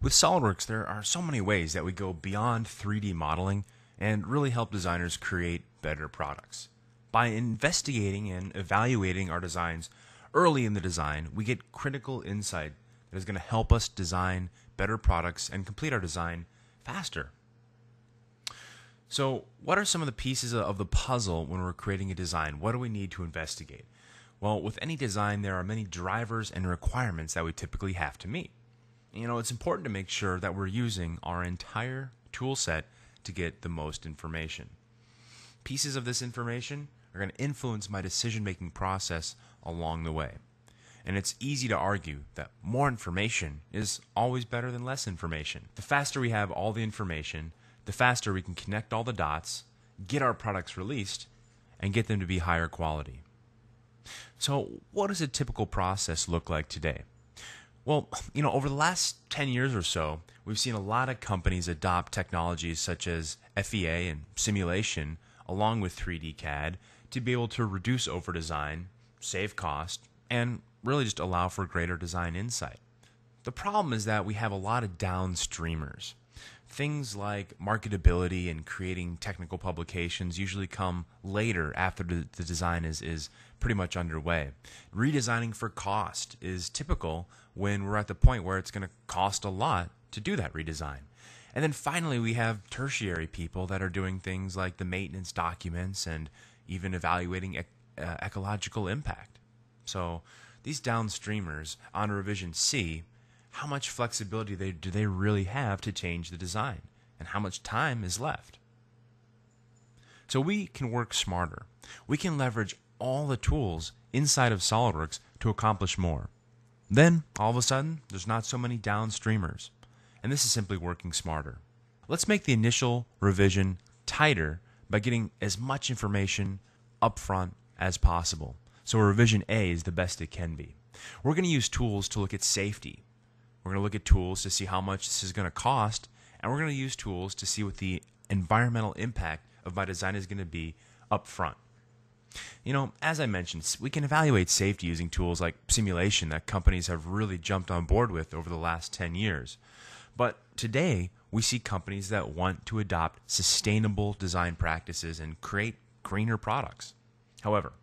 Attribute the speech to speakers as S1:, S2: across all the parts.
S1: With SOLIDWORKS, there are so many ways that we go beyond 3D modeling and really help designers create better products. By investigating and evaluating our designs early in the design, we get critical insight that is going to help us design better products and complete our design faster. So, what are some of the pieces of the puzzle when we're creating a design? What do we need to investigate? Well, with any design, there are many drivers and requirements that we typically have to meet you know, it's important to make sure that we're using our entire tool set to get the most information. Pieces of this information are going to influence my decision making process along the way. And it's easy to argue that more information is always better than less information. The faster we have all the information, the faster we can connect all the dots, get our products released, and get them to be higher quality. So, what does a typical process look like today? Well, you know, over the last 10 years or so, we've seen a lot of companies adopt technologies such as FEA and simulation along with 3D CAD to be able to reduce overdesign, save cost, and really just allow for greater design insight. The problem is that we have a lot of downstreamers. Things like marketability and creating technical publications usually come later after the, the design is, is pretty much underway. Redesigning for cost is typical when we're at the point where it's going to cost a lot to do that redesign. And then finally, we have tertiary people that are doing things like the maintenance documents and even evaluating ec- uh, ecological impact. So these downstreamers on revision C, how much flexibility they, do they really have to change the design? And how much time is left? So we can work smarter. We can leverage all the tools inside of SOLIDWORKS to accomplish more. Then, all of a sudden, there's not so many downstreamers. And this is simply working smarter. Let's make the initial revision tighter by getting as much information upfront as possible. So a revision A is the best it can be. We're going to use tools to look at safety. We're going to look at tools to see how much this is going to cost, and we're going to use tools to see what the environmental impact of my design is going to be up front. You know, as I mentioned, we can evaluate safety using tools like simulation that companies have really jumped on board with over the last 10 years. But today, we see companies that want to adopt sustainable design practices and create greener products. However,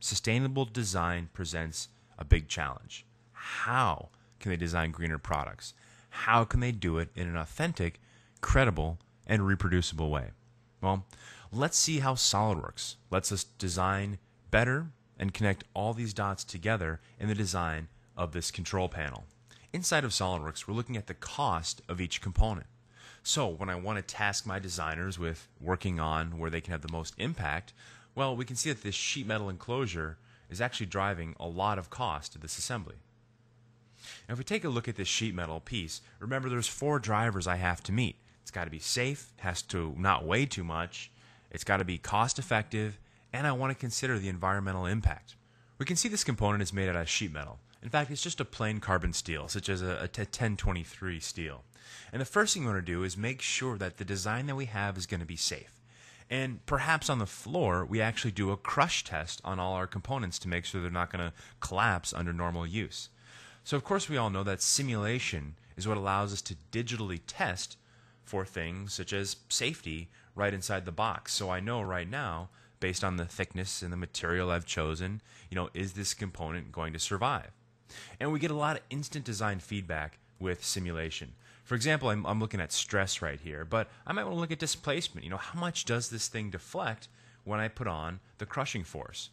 S1: sustainable design presents a big challenge. How can they design greener products? How can they do it in an authentic, credible, and reproducible way? Well, let's see how SOLIDWORKS lets us design better and connect all these dots together in the design of this control panel. Inside of SOLIDWORKS, we're looking at the cost of each component. So when I want to task my designers with working on where they can have the most impact, well, we can see that this sheet metal enclosure is actually driving a lot of cost to this assembly. Now, if we take a look at this sheet metal piece, remember there's four drivers I have to meet. It's got to be safe, has to not weigh too much, it's got to be cost effective, and I want to consider the environmental impact. We can see this component is made out of sheet metal. In fact, it's just a plain carbon steel, such as a, a 1023 steel. And the first thing we want to do is make sure that the design that we have is going to be safe. And perhaps on the floor, we actually do a crush test on all our components to make sure they're not going to collapse under normal use. So, of course, we all know that simulation is what allows us to digitally test for things such as safety right inside the box. So I know right now, based on the thickness and the material I've chosen, you know, is this component going to survive? And we get a lot of instant design feedback with simulation. For example, I'm, I'm looking at stress right here, but I might want to look at displacement. You know, how much does this thing deflect when I put on the crushing force?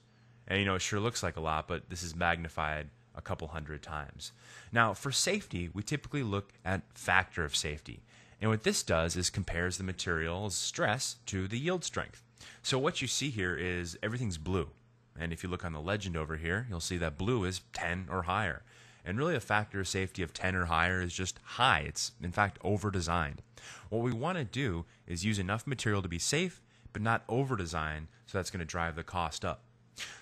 S1: And you know, it sure looks like a lot, but this is magnified a couple hundred times. Now, for safety, we typically look at factor of safety. And what this does is compares the material's stress to the yield strength. So what you see here is everything's blue. And if you look on the legend over here, you'll see that blue is 10 or higher. And really, a factor of safety of 10 or higher is just high. It's, in fact, over designed. What we want to do is use enough material to be safe, but not over designed, so that's going to drive the cost up.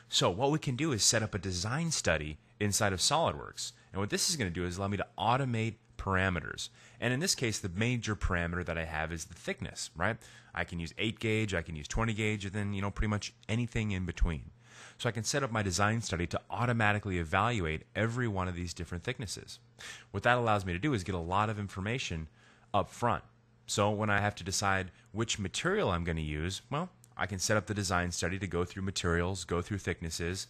S1: So, what we can do is set up a design study inside of SolidWorks. And what this is going to do is allow me to automate parameters. And in this case, the major parameter that I have is the thickness, right? I can use 8 gauge, I can use 20 gauge, and then, you know, pretty much anything in between. So I can set up my design study to automatically evaluate every one of these different thicknesses. What that allows me to do is get a lot of information up front. So when I have to decide which material I'm going to use, well, I can set up the design study to go through materials, go through thicknesses,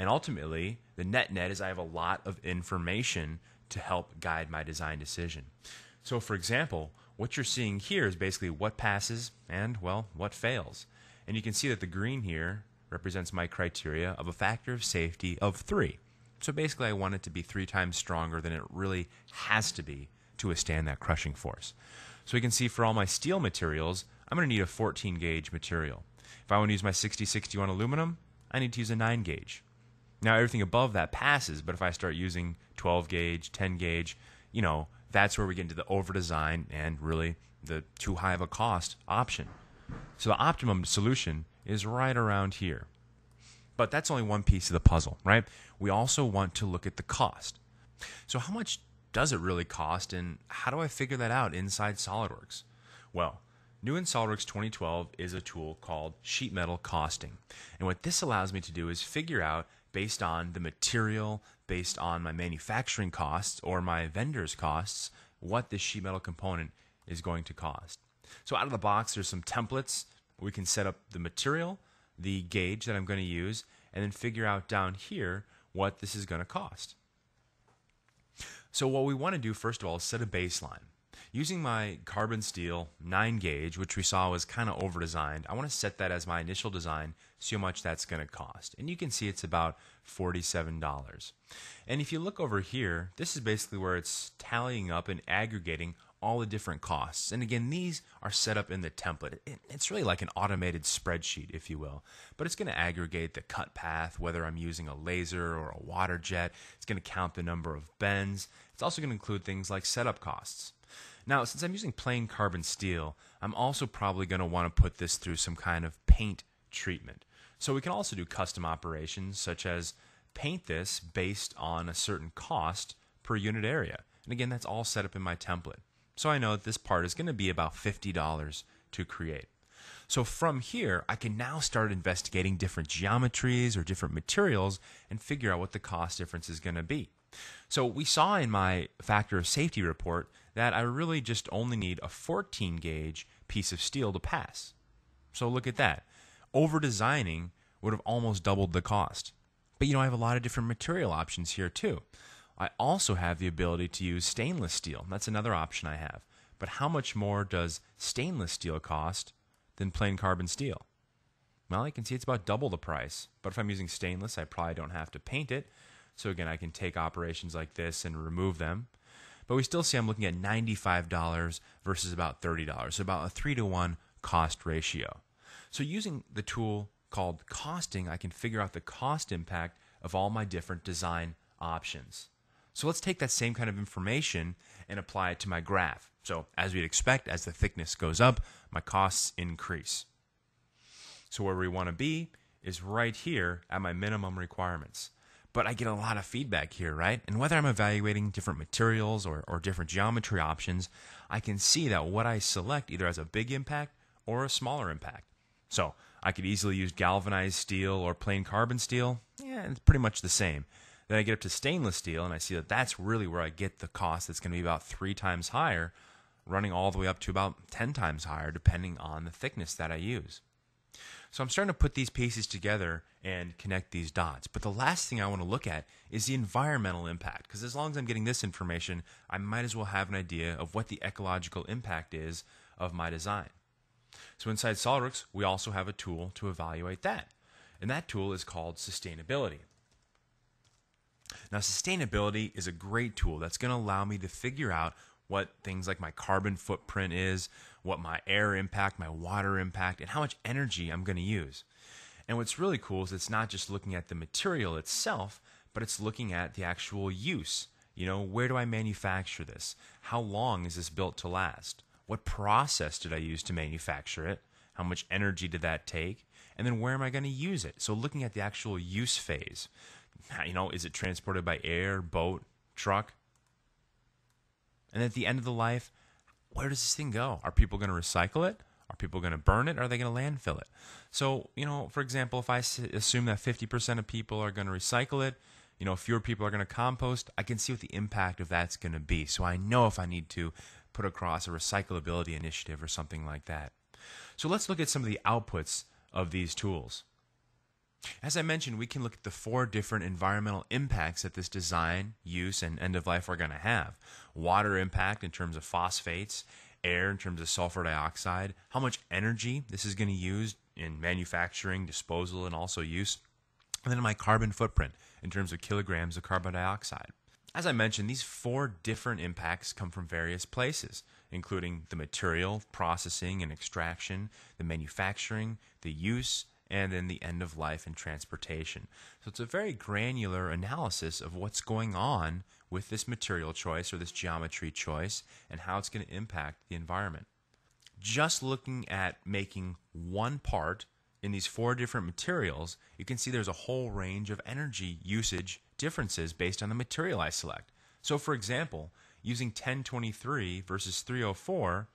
S1: and ultimately, the net net is I have a lot of information to help guide my design decision. So, for example, what you're seeing here is basically what passes and, well, what fails. And you can see that the green here represents my criteria of a factor of safety of three. So basically, I want it to be three times stronger than it really has to be to withstand that crushing force. So we can see for all my steel materials, I'm going to need a 14 gauge material. If I want to use my 6061 aluminum, I need to use a 9 gauge. Now, everything above that passes, but if I start using 12 gauge, 10 gauge, you know, that's where we get into the over design and really the too high of a cost option. So the optimum solution is right around here. But that's only one piece of the puzzle, right? We also want to look at the cost. So, how much does it really cost, and how do I figure that out inside SolidWorks? Well, new in SolidWorks 2012 is a tool called sheet metal costing. And what this allows me to do is figure out, based on the material, based on my manufacturing costs or my vendor's costs, what this sheet metal component is going to cost. So out of the box, there's some templates. We can set up the material, the gauge that I'm going to use, and then figure out down here what this is going to cost. So what we want to do first of all is set a baseline. Using my carbon steel 9 gauge, which we saw was kind of over designed, I want to set that as my initial design, see how much that's going to cost. And you can see it's about $47. And if you look over here, this is basically where it's tallying up and aggregating all the different costs. And again, these are set up in the template. It's really like an automated spreadsheet, if you will. But it's going to aggregate the cut path, whether I'm using a laser or a water jet. It's going to count the number of bends. It's also going to include things like setup costs. Now, since I'm using plain carbon steel, I'm also probably going to want to put this through some kind of paint treatment. So we can also do custom operations such as paint this based on a certain cost per unit area. And again, that's all set up in my template. So I know that this part is going to be about $50 to create. So from here, I can now start investigating different geometries or different materials and figure out what the cost difference is going to be. So we saw in my factor of safety report that I really just only need a 14 gauge piece of steel to pass. So look at that. Over designing would have almost doubled the cost. But you know, I have a lot of different material options here too. I also have the ability to use stainless steel. That's another option I have. But how much more does stainless steel cost than plain carbon steel? Well, I can see it's about double the price. But if I'm using stainless, I probably don't have to paint it. So again, I can take operations like this and remove them. But we still see I'm looking at $95 versus about $30. So about a 3 to 1 cost ratio. So using the tool called costing, I can figure out the cost impact of all my different design options. So let's take that same kind of information and apply it to my graph. So as we'd expect, as the thickness goes up, my costs increase. So where we want to be is right here at my minimum requirements. But I get a lot of feedback here, right? And whether I'm evaluating different materials or, or different geometry options, I can see that what I select either has a big impact or a smaller impact. So I could easily use galvanized steel or plain carbon steel. Yeah, it's pretty much the same. Then I get up to stainless steel and I see that that's really where I get the cost that's going to be about three times higher, running all the way up to about 10 times higher, depending on the thickness that I use. So I'm starting to put these pieces together and connect these dots. But the last thing I want to look at is the environmental impact, because as long as I'm getting this information, I might as well have an idea of what the ecological impact is of my design. So inside SOLIDWORKS, we also have a tool to evaluate that. And that tool is called sustainability. Now, sustainability is a great tool that's going to allow me to figure out what things like my carbon footprint is, what my air impact, my water impact, and how much energy I'm going to use. And what's really cool is it's not just looking at the material itself, but it's looking at the actual use. You know, where do I manufacture this? How long is this built to last? What process did I use to manufacture it? How much energy did that take? And then where am I going to use it? So, looking at the actual use phase. You know, is it transported by air, boat, truck? And at the end of the life, where does this thing go? Are people going to recycle it? Are people going to burn it? Are they going to landfill it? So, you know, for example, if I assume that 50% of people are going to recycle it, you know, fewer people are going to compost, I can see what the impact of that's going to be. So I know if I need to put across a recyclability initiative or something like that. So let's look at some of the outputs of these tools. As I mentioned, we can look at the four different environmental impacts that this design, use, and end of life are going to have water impact in terms of phosphates, air in terms of sulfur dioxide, how much energy this is going to use in manufacturing, disposal, and also use, and then my carbon footprint in terms of kilograms of carbon dioxide. As I mentioned, these four different impacts come from various places, including the material, processing, and extraction, the manufacturing, the use, and then the end of life and transportation. So it's a very granular analysis of what's going on with this material choice or this geometry choice and how it's going to impact the environment. Just looking at making one part in these four different materials, you can see there's a whole range of energy usage differences based on the material I select. So, for example, using 1023 versus 304,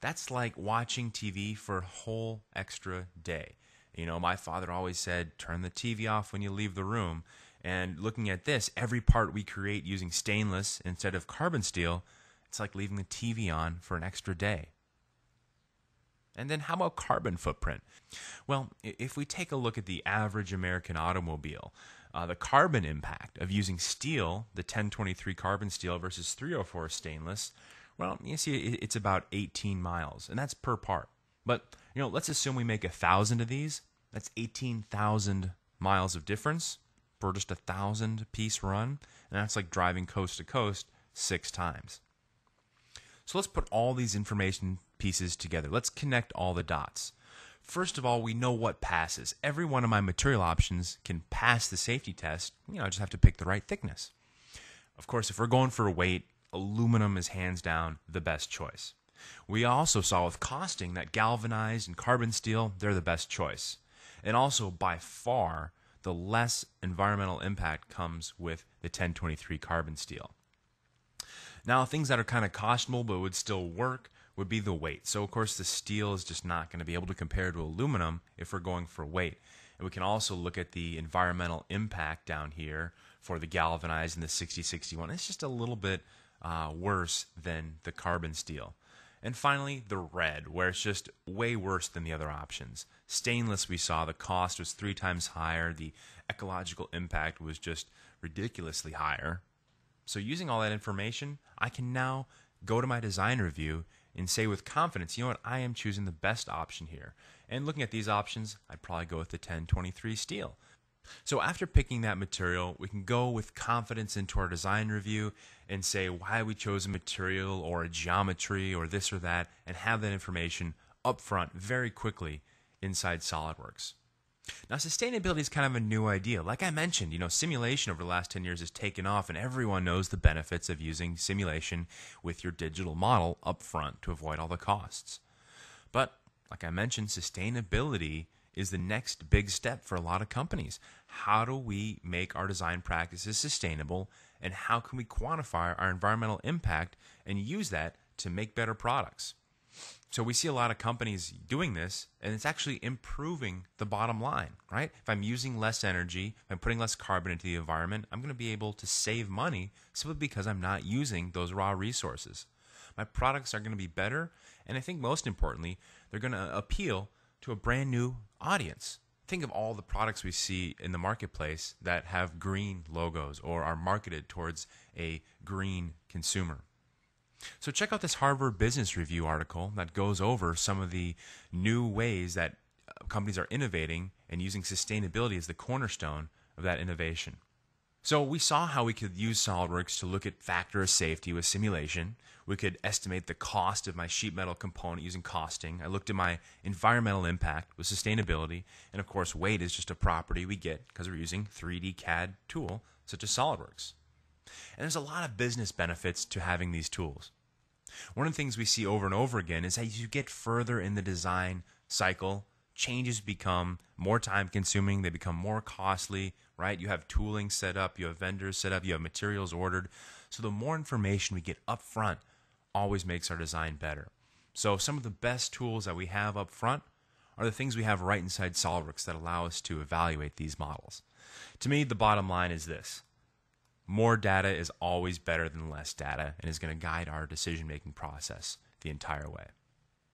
S1: that's like watching TV for a whole extra day. You know, my father always said, turn the TV off when you leave the room. And looking at this, every part we create using stainless instead of carbon steel, it's like leaving the TV on for an extra day. And then how about carbon footprint? Well, if we take a look at the average American automobile, uh, the carbon impact of using steel, the 1023 carbon steel versus 304 stainless, well, you see it's about 18 miles, and that's per part. But you know, let's assume we make a thousand of these. That's 18,000 miles of difference for just a thousand piece run. And that's like driving coast to coast six times. So let's put all these information pieces together. Let's connect all the dots. First of all, we know what passes. Every one of my material options can pass the safety test. You know, I just have to pick the right thickness. Of course, if we're going for a weight, aluminum is hands down the best choice. We also saw with costing that galvanized and carbon steel, they're the best choice. And also, by far, the less environmental impact comes with the 1023 carbon steel. Now, things that are kind of costable but would still work would be the weight. So, of course, the steel is just not going to be able to compare to aluminum if we're going for weight. And we can also look at the environmental impact down here for the galvanized and the 6061. It's just a little bit uh, worse than the carbon steel. And finally, the red, where it's just way worse than the other options. Stainless, we saw the cost was three times higher, the ecological impact was just ridiculously higher. So, using all that information, I can now go to my design review and say with confidence, you know what, I am choosing the best option here. And looking at these options, I'd probably go with the 1023 steel. So after picking that material, we can go with confidence into our design review and say why we chose a material or a geometry or this or that and have that information up front very quickly inside SolidWorks. Now, sustainability is kind of a new idea. Like I mentioned, you know, simulation over the last 10 years has taken off, and everyone knows the benefits of using simulation with your digital model up front to avoid all the costs. But, like I mentioned, sustainability is the next big step for a lot of companies. How do we make our design practices sustainable and how can we quantify our environmental impact and use that to make better products? So we see a lot of companies doing this and it's actually improving the bottom line, right? If I'm using less energy, if I'm putting less carbon into the environment, I'm going to be able to save money simply because I'm not using those raw resources. My products are going to be better and I think most importantly, they're going to appeal to a brand new audience. Think of all the products we see in the marketplace that have green logos or are marketed towards a green consumer. So, check out this Harvard Business Review article that goes over some of the new ways that uh, companies are innovating and using sustainability as the cornerstone of that innovation. So we saw how we could use SOLIDWORKS to look at factor of safety with simulation. We could estimate the cost of my sheet metal component using costing. I looked at my environmental impact with sustainability. And of course, weight is just a property we get because we're using 3D CAD tool such as SOLIDWORKS. And there's a lot of business benefits to having these tools. One of the things we see over and over again is as you get further in the design cycle, changes become more time consuming, they become more costly, right? You have tooling set up, you have vendors set up, you have materials ordered. So the more information we get up front always makes our design better. So, some of the best tools that we have up front are the things we have right inside SOLIDWORKS that allow us to evaluate these models. To me, the bottom line is this more data is always better than less data and is going to guide our decision making process the entire way.